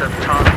of Tom